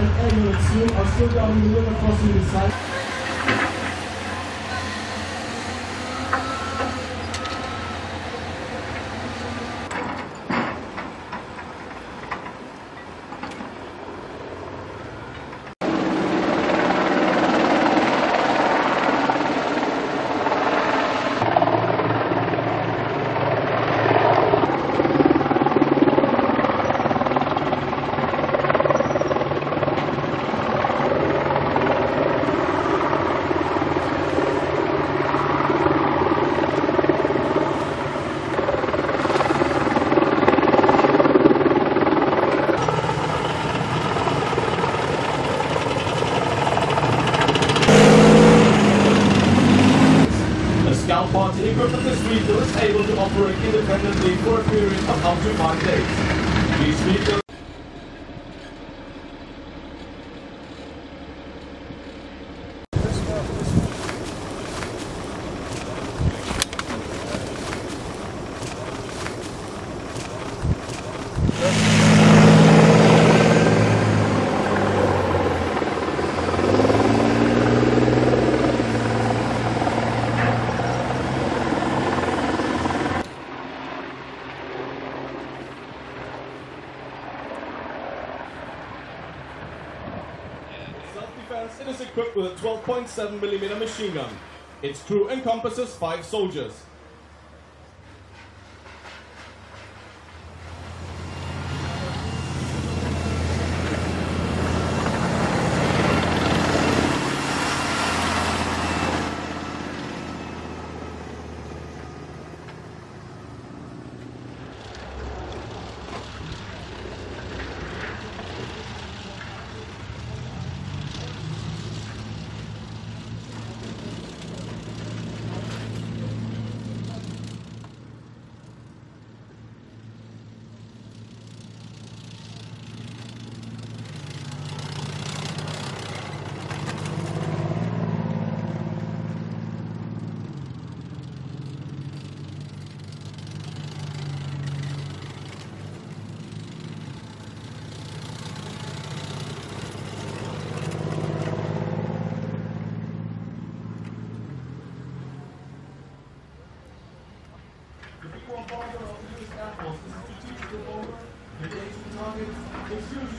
and ambulance team are still guarding the river crossing side. The This vehicle is able to operate independently for a period of up to five days. These vehicles Self-defense, it is equipped with a 12.7mm machine gun. Its crew encompasses five soldiers. Geçiyoruz. Geçiyoruz.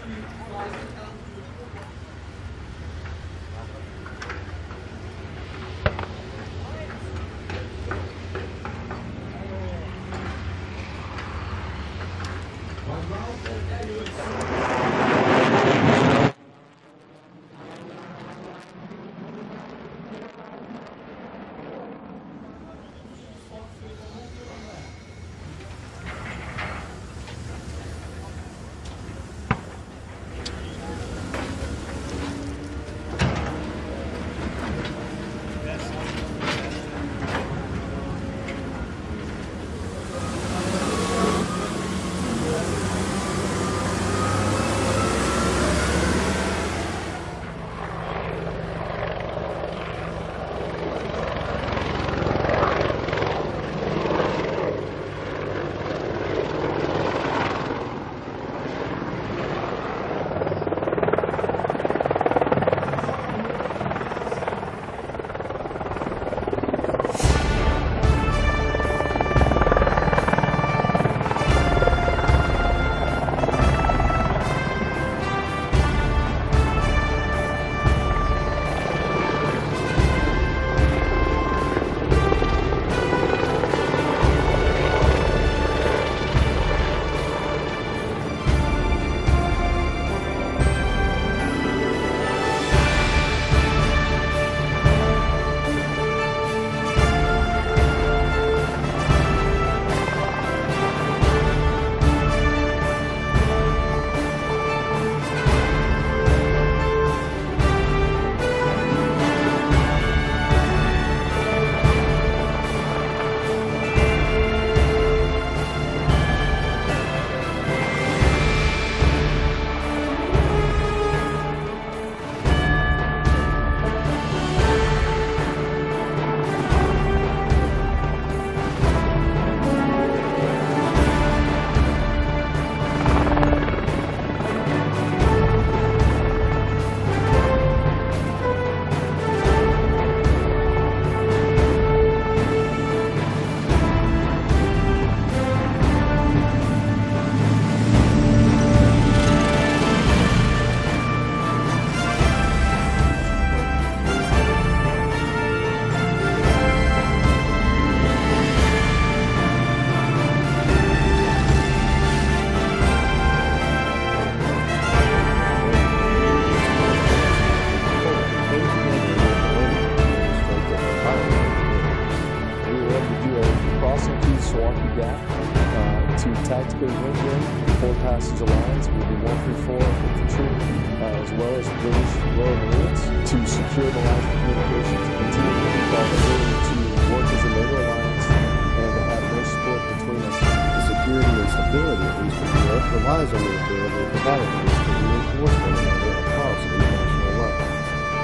do a crossing through Suwalki Gap uh, to tactically link in four passage lines with the 134 infantry, uh, as well as British Royal Marines, to secure the lines of communications and continue the ability to work as a NATO alliance and to have no split between us. The security and stability of Eastern Europe relies on the ability of the battlefields to reinforce one another across the international.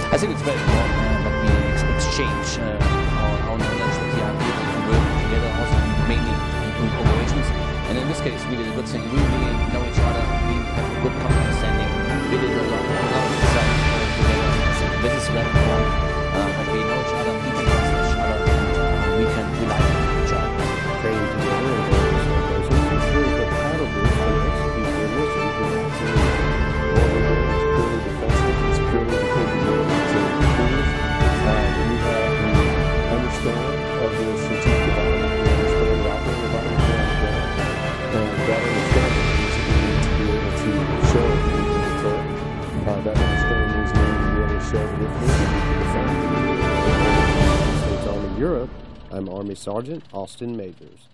I think it's very important that we exchange uh, our, our knowledge. And in this case, we did a good thing, we really know each other, we have a good understanding, we did a lot, a lot Army Sergeant Austin Majors.